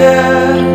Yeah.